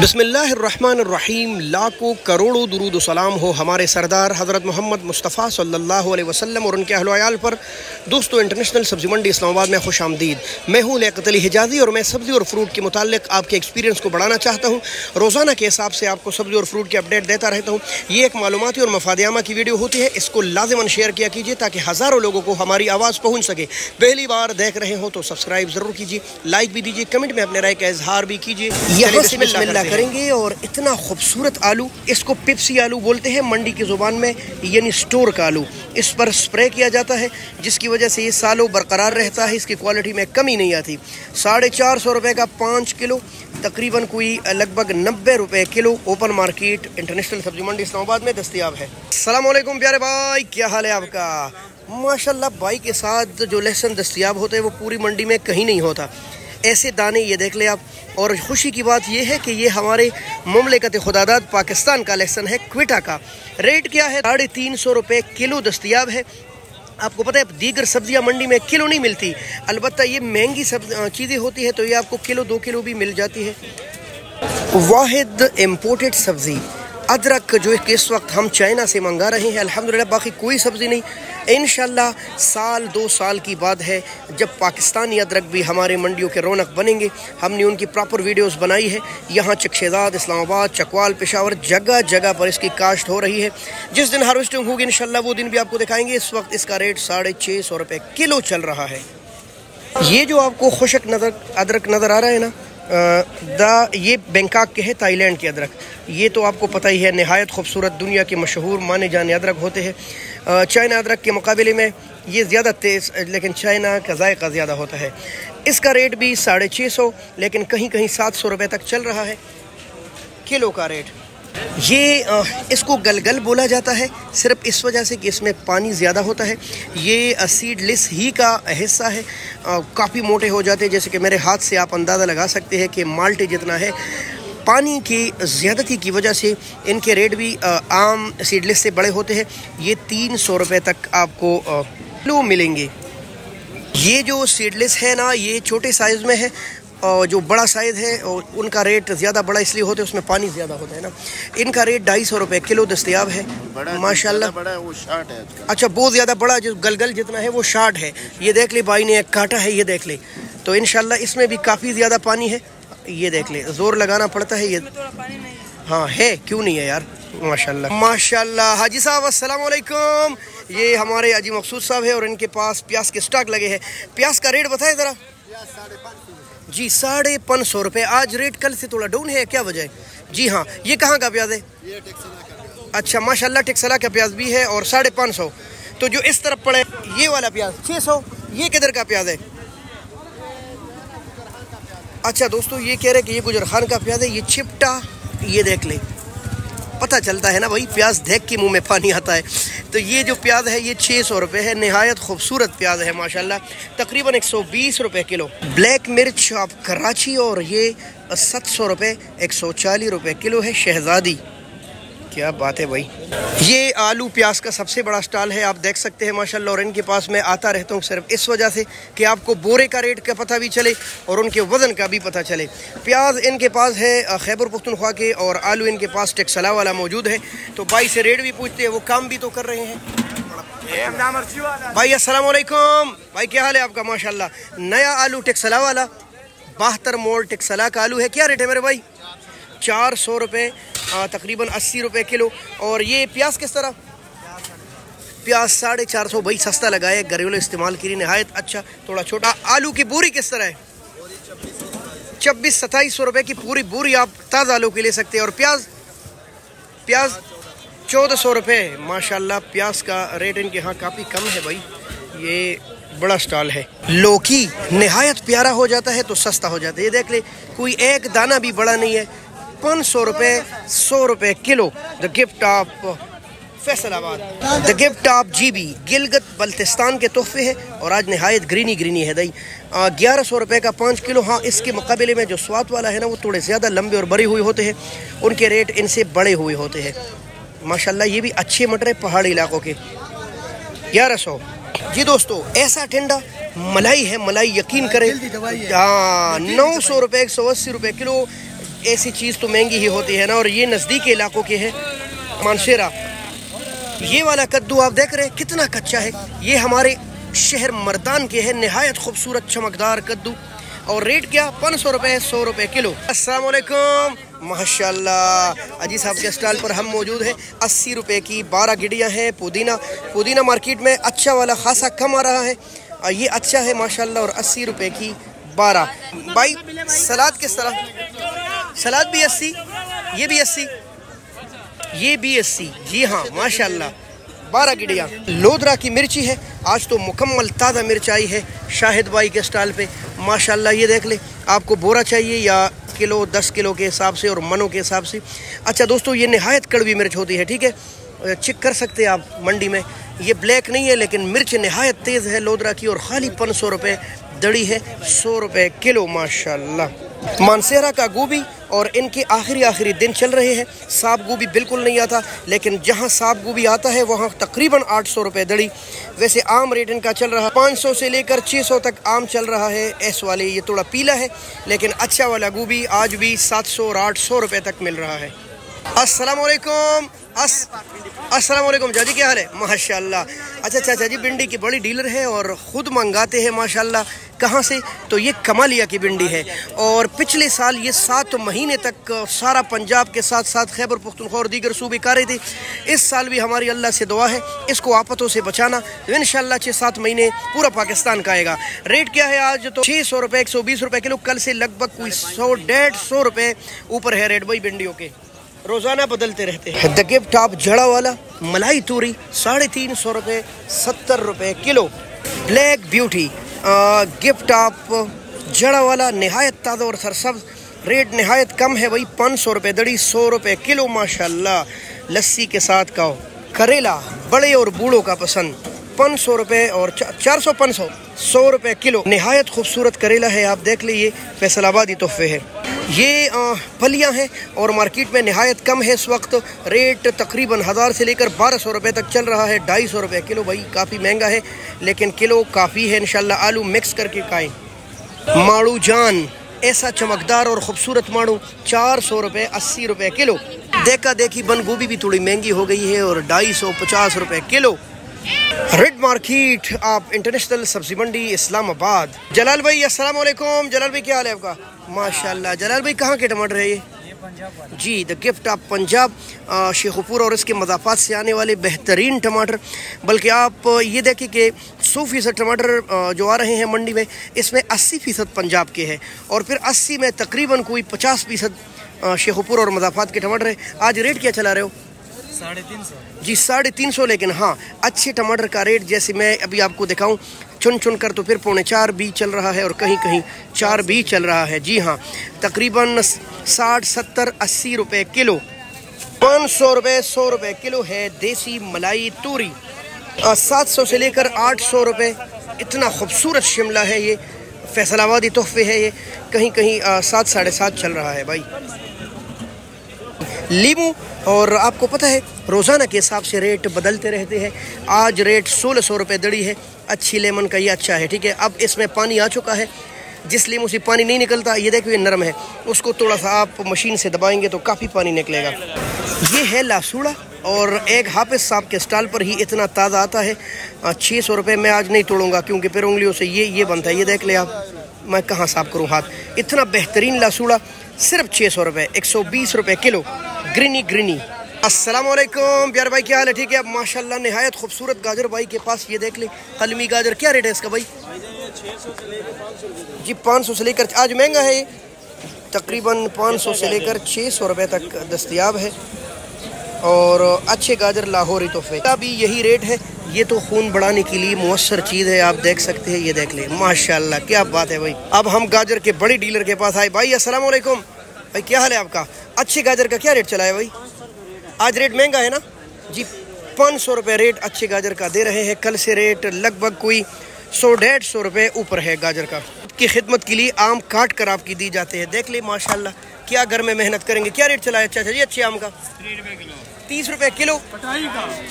बसमीम लाखों करोड़ों दरूद सलाम हो हमारे सरदार हज़रत मोहम्मद मुस्तफ़ा सल्लल्लाहु अलैहि वसल्लम और उनके अहल पर। दोस्तों इंटरनेशनल सब्ज़ी मंडी इस्लामाबाद में खुश आमदीद। मैं हूँ लेकतली हिजाजी और मैं सब्ज़ी और फ्रूट के मुतालिक आपके एक्सपीरियंस को बढ़ाना चाहता हूँ। रोज़ाना के हिसाब से आपको सब्ज़ी और फ्रूट की अपडेट देता रहता हूँ। ये एक मालूमती और मफादियामा की वीडियो होती है। इसको लाजमन शेयर किया कीजिए ताकि हज़ारों लोगों को हमारी आवाज़ पहुँच सके। पहली बार देख रहे हो तो सब्सक्राइब ज़रूर कीजिए। लाइक भी दीजिए कमेंट में अपने राय का इजहार भी कीजिए। करेंगे और इतना खूबसूरत आलू, इसको पिप्सी आलू बोलते हैं, मंडी की ज़ुबान में, यानी स्टोर का आलू। इस पर स्प्रे किया जाता है, जिसकी वजह से ये सालों बरकरार रहता है, इसकी क्वालिटी में कमी नहीं आती। साढ़े चार सौ रुपये का पाँच किलो, तकरीबन कोई लगभग नब्बे रुपये किलो ओपन मार्केट, इंटरनेशनल सब्ज़ी मंडी इस्लामाबाद में दस्तियाब है। सलामकुम, प्यारे भाई, क्या हाल है आपका? माशाल्लाह, भाई के साथ जो लहसन दस्तियाब होते हैं, वो पूरी मंडी में कहीं नहीं होता। ऐसे दाने, ये देख ले आप। और खुशी की बात यह है कि ये हमारे ममलिकत खुदादाद पाकिस्तान का लेसन है, क्विटा का। रेट क्या है? साढ़े तीन सौ रुपये किलो दस्तियाब है। आपको पता है दीगर सब्ज़ियाँ मंडी में किलो नहीं मिलती। अलबत्त ये महँगी सब चीज़ें होती है तो ये आपको किलो, दो किलो भी मिल जाती है। वाहिद इम्पोर्टेड सब्ज़ी। अदरक जो कि इस वक्त हम चाइना से मंगा रहे हैं, अल्हम्दुलिल्लाह, बाकी कोई सब्ज़ी नहीं। इन साल दो साल की बात है, जब पाकिस्तानी अदरक भी हमारे मंडियों के रौनक बनेंगे। हमने उनकी प्रॉपर वीडियोस बनाई है। यहाँ चकशेदाद, इस्लामाबाद, चकवाल, पेशावर जगह जगह पर इसकी काश्त हो रही है। जिस दिन हार्वेस्टिंग होगी इन वो दिन भी आपको दिखाएँगे। इस वक्त इसका रेट साढ़े छः सौ रुपये किलो चल रहा है। ये जो आपको खुशक नज़र अदरक नज़र आ रहा है ना द, ये बैंकाक के है, थाईलैंड के अदरक। ये तो आपको पता ही है, नहायत खूबसूरत दुनिया के मशहूर माने जाने अदरक होते हैं। चाइना अदरक के मुकाबले में ये ज़्यादा तेज़, लेकिन चाइना का जायका ज़्यादा होता है। इसका रेट भी साढ़े छः सौ, लेकिन कहीं कहीं सात सौ रुपये तक चल रहा है। किलो का रेट। ये इसको गलगल बोला जाता है। सिर्फ़ इस वजह से कि इसमें पानी ज़्यादा होता है। ये सीडलेस ही का हिस्सा है। काफ़ी मोटे हो जाते हैं। जैसे कि मेरे हाथ से आप अंदाज़ा लगा सकते हैं कि माल्टे जितना है। पानी की ज़्यादती की वजह से इनके रेट भी आम सीडलेस से बड़े होते हैं। ये तीन सौ रुपये तक आपको किलो मिलेंगे। ये जो सीडलेस है ना, ये छोटे साइज़ में है। और जो बड़ा साइज़ है और उनका रेट ज़्यादा बड़ा इसलिए होता है उसमें पानी ज़्यादा होता है ना। इनका रेट ढाई सौ रुपये किलो दस्तियाब है। माशाल्लाह। बड़ा है वो शार्ट है अच्छा बहुत ज़्यादा बड़ा जो गलगल जितना है वो शार्ट है। ये देख ले भाई ने एक काटा है ये देख ले। तो इन इसमें भी काफ़ी ज़्यादा पानी है। ये देख ले ज़ोर लगाना पड़ता है ये हाँ। है क्यों नहीं है यार? माशाल्लाह। माशाल्लाह हाजी साहब अस्सलाम वालेकुम ये हमारे अजी मकसूद साहब है और इनके पास प्याज के स्टॉक लगे हैं। प्याज का रेट बताए ज़रा। जी साढ़े पाँच सौ रुपये। आज रेट कल से थोड़ा डाउन है क्या वजह है? जी हाँ ये कहाँ का प्याज है? अच्छा माशाल्लाह टेक्सला का प्याज भी है और साढ़े पाँच सौ। तो जो इस तरफ़ पड़े ये वाला प्याज छः सौ ये किधर का प्याज है? अच्छा दोस्तों ये कह रहे हैं कि ये गुजर खान का प्याज है ये छिपटा ये देख ले। पता चलता है ना भाई, प्याज देख के मुँह में पानी आता है। तो ये जो प्याज है, ये छः सौ रुपये है। नहायत खूबसूरत प्याज है, माशाल्लाह। तकरीबन एक सौ बीस रुपये किलो। ब्लैक मिर्च आप कराची और ये सत सौ रुपये एक सौ चालीस रुपये किलो है शहजादी। क्या बात है भाई। ये आलू प्याज का सबसे बड़ा स्टॉल है, आप देख सकते हैं, माशाल्लाह और इनके पास मैं आता रहता हूँ सिर्फ़ इस वजह से कि आपको बोरे का रेट का पता भी चले और उनके वज़न का भी पता चले। प्याज इनके पास है खैबर पुख्तनख्वा के और आलू इनके पास टेक्सला वाला मौजूद है। तो भाई से रेट भी पूछते हैं, वो काम भी तो कर रहे हैं। भाई वालेकुम। भाई, क्या हाल है आपका, माशाल्लाह? नया आलू टेक्सला वाला, बहत्तर मोल टेक्सला का आलू है। क्या रेट है मेरे भाई? चार सौ रुपये तकरीबन अस्सी रुपये किलो। और ये प्याज किस तरह? प्याज साढ़े चार सौ भाई सस्ता लगाए घरेलू इस्तेमाल के लिए नहायत अच्छा थोड़ा छोटा। आलू की पूरी किस तरह है? छब्बीस सत्ताईस सौ रुपये की पूरी बोरी आप ताज़ा आलू की ले सकते हैं। और प्याज? प्याज चौदह सौ रुपये माशाल्लाह, प्याज का रेट इनके यहाँ काफ़ी कम है भाई। ये बड़ा स्टॉल है। लौकी नहायत प्यारा हो जाता है तो सस्ता हो जाता है। ये देख ले, कोई एक दाना भी बड़ा नहीं है। पाँच सौ रुपये सौ रुपये kilo. The gift of Faisalabad. The gift of G B Gilgit Baltistan के तोहफे है और आज नहायत ग्रीनी ग्रीनी है दही। ग्यारह सौ रुपये का पाँच किलो हाँ इसके मुकाबले में जो स्वाद वाला है ना वो थोड़े ज़्यादा लंबे और बड़े हुए होते हैं। उनके रेट इनसे बड़े हुए होते हैं। माशाल्लाह ये भी अच्छे मटर है पहाड़ी इलाकों के। ग्यारह सौ। जी दोस्तों ऐसा ठंडा मलाई है मलाई यकीन करें। हाँ नौ सौ रुपये एक सौ अस्सी रुपये किलो। ऐसी चीज़ तो महँगी ही होती है ना, और ये नज़दीकी इलाकों के है। मानशेरा, ये वाला कद्दू आप देख रहे हैं, कितना कच्चा है। ये हमारे शहर मर्दान के है, नहायत खूबसूरत चमकदार कद्दू। और रेट क्या? पाँच सौ रुपये सौ रुपये किलो। असलकुम माशाल्लाह। अजी साहब के स्टॉल पर हम मौजूद हैं। अस्सी रुपए की बारह गिडियाँ हैं, पुदीना। पुदीना मार्केट में अच्छा वाला खासा कम आ रहा है। ये अच्छा है, माशाल्लाह, और अस्सी रुपए की बारह। भाई, सलाद किस तरह? सलाद भी अस्सी, ये भी अस्सी, ये भी अस्सी। जी हाँ माशाल्लाह। बारह गिडिया। लोधरा की मिर्ची है। आज तो मुकम्मल ताज़ा मिर्च आई है शाहिद भाई के स्टॉल पे। माशाल्लाह, ये देख ले, आपको बोरा चाहिए या किलो, दस किलो के हिसाब से और मनों के हिसाब से। अच्छा दोस्तों, ये नहायत कड़वी मिर्च होती है, ठीक है? चेक कर सकते हैं आप मंडी में। ये ब्लैक नहीं है, लेकिन मिर्च नहायत तेज़ है लोदरा की और खाली पाँच सौ रुपये दड़ी है, सौ रुपये किलो, माशाल्लाह। मानसेरा का गोभी और इनके आखिरी आखिरी दिन चल रहे हैं। साफ़ गोभी बिल्कुल नहीं आता, लेकिन जहाँ साफ़ गोभी आता है, वहाँ तकरीबन आठ सौ रुपये दड़ी। वैसे आम रेट इनका चल रहा है। पाँच सौ से लेकर छः सौ तक आम चल रहा है। एस वाले ये थोड़ा पीला है, लेकिन अच्छा वाला गोभी आज भी सात सौ और आठ सौ रुपये तक मिल रहा है। असलकुम असलम जाजी, क्या हाल है? माशाल्लाह। अच्छा अच्छा अच्छा जी, भिंडी की बड़ी डीलर है और ख़ुद मंगाते हैं, माशाल्लाह। कहाँ से? तो ये कमालिया की भिंडी है। और पिछले साल ये सात महीने तक सारा पंजाब के साथ साथ खैबर पुख्तनख्वा और दीगर सूबे का रहे थे। इस साल भी हमारी अल्लाह से दुआ है, इसको आफतों से बचाना। तो इन छः सात महीने पूरा पाकिस्तान का आएगा। रेट क्या है आज? तो छः सौ रुपये एक सौ बीस रुपये किलो। कल से लगभग कोई सौ, डेढ़ सौ रुपये ऊपर है रेट भाई भिंडियों के। रोज़ाना बदलते रहते हैं। द गिफ्ट टॉप जड़ा वाला मलाई तूरी साढ़े तीन सौ रुपये सत्तर रुपये किलो। ब्लैक ब्यूटी गिफ्ट ऑफ़ जड़ा वाला नहायत ताज़ा और सरसब्ज रेट नहायत कम है वही पाँच सौ रुपये दड़ी, सौ रुपये किलो, माशाल्लाह। लस्सी के साथ का करेला, बड़े और बूढ़ों का पसंद। पाँच सौ रुपये और चार सौ, पाँच सौ सौ रुपये किलो। नहायत खूबसूरत करेला है, आप देख लीजिए फैसलाबादी तोहफे है। ये फलियाँ हैं और मार्केट में नहायत कम है इस वक्त। रेट तकरीबन हज़ार से लेकर बारह सौ रुपये तक चल रहा है। ढाई सौ रुपये किलो भाई, काफ़ी महँगा है, लेकिन किलो काफ़ी है इन आलू मिक्स करके खाएँ। माड़ू जान, ऐसा चमकदार और ख़ूबसूरत माड़ू, चार सौ रुपये अस्सी रुपये किलो। देखा देखी, बंद गोभी भी थोड़ी महँगी हो गई है और ढाई सौ, पचास रुपये किलो। रेड मार्केट आप इंटरनेशनल सब्ज़ी मंडी इस्लामाबाद जलाल भाई, अस्सलाम वालेकुम. जलाल भाई, क्या हाल है आपका? माशाल्लाह. जलाल भाई, कहाँ के टमाटर है ये? जी the gift of Punjab Sheikhupur और इसके मजाफात से आने वाले बेहतरीन टमाटर. बल्कि आप ये देखें कि सौ फ़ीसद टमाटर जो आ रहे हैं मंडी में, इसमें अस्सी फ़ीसद पंजाब के हैं. और फिर अस्सी में तकरीबन कोई पचास फ़ीसद शेखपुर और मजाफात के टमाटर है. आज रेट क्या चला रहे हो? साढ़े तीन सौ। जी, साढ़े तीन सौ, लेकिन हाँ अच्छे टमाटर का रेट जैसे मैं अभी आपको दिखाऊँ चुन चुन कर तो फिर पौने चार भी चल रहा है और कहीं कहीं चार भी चल रहा है। जी हाँ तकरीबन साठ सत्तर अस्सी रुपये किलो, पाँच सौ रुपये सौ रुपये किलो है देसी मलाई तूरी। सात सौ से लेकर आठ सौ रुपये इतना खूबसूरत शिमला है ये, फैसलाबादी तोहफे है ये कहीं कहीं सात साढ़े सात चल रहा है भाई। लीमू और आपको पता है, रोज़ाना के हिसाब से रेट बदलते रहते हैं। आज रेट सोलह सौ रुपये दड़ी है। अच्छी लेमन का ये अच्छा है, ठीक है? अब इसमें पानी आ चुका है। जिस लीमू से पानी नहीं निकलता, ये देखो, ये नरम है। उसको थोड़ा सा आप मशीन से दबाएँगे तो काफ़ी पानी निकलेगा। ये है लासूड़ा और एक हाफिज साहब के स्टॉल पर ही इतना ताज़ा आता है। छः सौ रुपये मैं आज नहीं तोड़ूँगा, क्योंकि फिर उंगलियों से ये ये बनता है। ये देख ले आप, मैं कहाँ साफ़ करूँ हाथ? इतना बेहतरीन लासूड़ा, सिर्फ़ छः सौ रुपये एक सौ बीस रुपये किलो। Greeny greeny. अस्सलाम वालेकुम प्यार भाई, क्या हाल है? ठीक है माशाल्लाह नहायत खूबसूरत गाजर भाई के पास, ये देख ले, कलमी गाजर, क्या रेट है इसका भाई? जी, पाँच सौ से लेकर, आज महँगा है तकरीबन पाँच सौ से लेकर छः सौ रुपये तक दस्तियाब है। और अच्छे गाजर लाहौरी तोहफे। का भी यही रेट है। ये तो खून बढ़ाने के लिए मौसर चीज़ है, आप देख सकते हैं, ये देख ले। माशाल्लाह, क्या बात है भाई। अब हम गाजर के बड़े डीलर के पास आए। भाई वालेकुम भाई, क्या हाल है आपका? अच्छे गाजर का क्या रेट चला है भाई? आज रेट महँगा है ना? जी, पाँच सौ रुपये रेट अच्छे गाजर का दे रहे हैं। कल से रेट लगभग कोई सौ, डेढ़ सौ रुपये ऊपर है गाजर का। की खिदमत के लिए आम काट कर आपकी दी जाते हैं। देख ले, माशाल्लाह, क्या घर में मेहनत करेंगे। क्या रेट चला है अच्छा जी, अच्छे आम का? तीस रुपये किलो।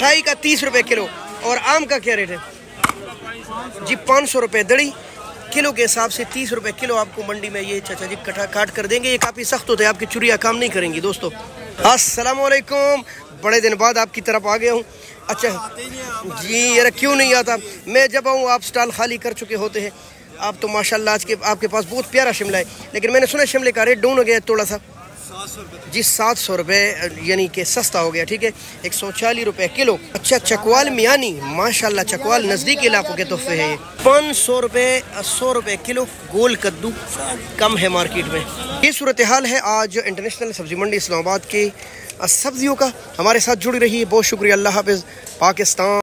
ढाई का? तीस रुपये किलो। और आम का क्या रेट है? जी, पाँच सौ रुपये दड़ी। किलो के हिसाब से तीस रुपए किलो आपको मंडी में ये चाचा जी कटा काट कर देंगे। ये काफ़ी सख्त होते हैं, आपकी चुड़िया काम नहीं करेंगी दोस्तों। असलम बड़े दिन बाद आपकी तरफ़ आ गया हूँ। अच्छा जी यार क्यों नहीं आता? मैं जब आऊँ, आप स्टॉल खाली कर चुके होते हैं। आप तो माशाल्लाह आज के, आपके पास बहुत प्यारा शिमला है। लेकिन मैंने सुना शिमले का रेट डाउन हो गया थोड़ा सा। जी, सात सौ रुपये, यानी कि सस्ता हो गया, ठीक है? एक सौ चालीस रुपये किलो। अच्छा चकवाल मियानी, माशाल्लाह, चकवाल नज़दीकी इलाकों के तोहफे है ये। पाँच सौ रुपये सौ रुपये किलो गोल कद्दू, कम है मार्केट में। ये सूरत हाल है आज इंटरनेशनल सब्ज़ी मंडी इस्लामाबाद के। सब्जियों का हमारे साथ जुड़ी रही है बहुत शुक्रिया, अल्लाह हाफिज़। पाकिस्तान।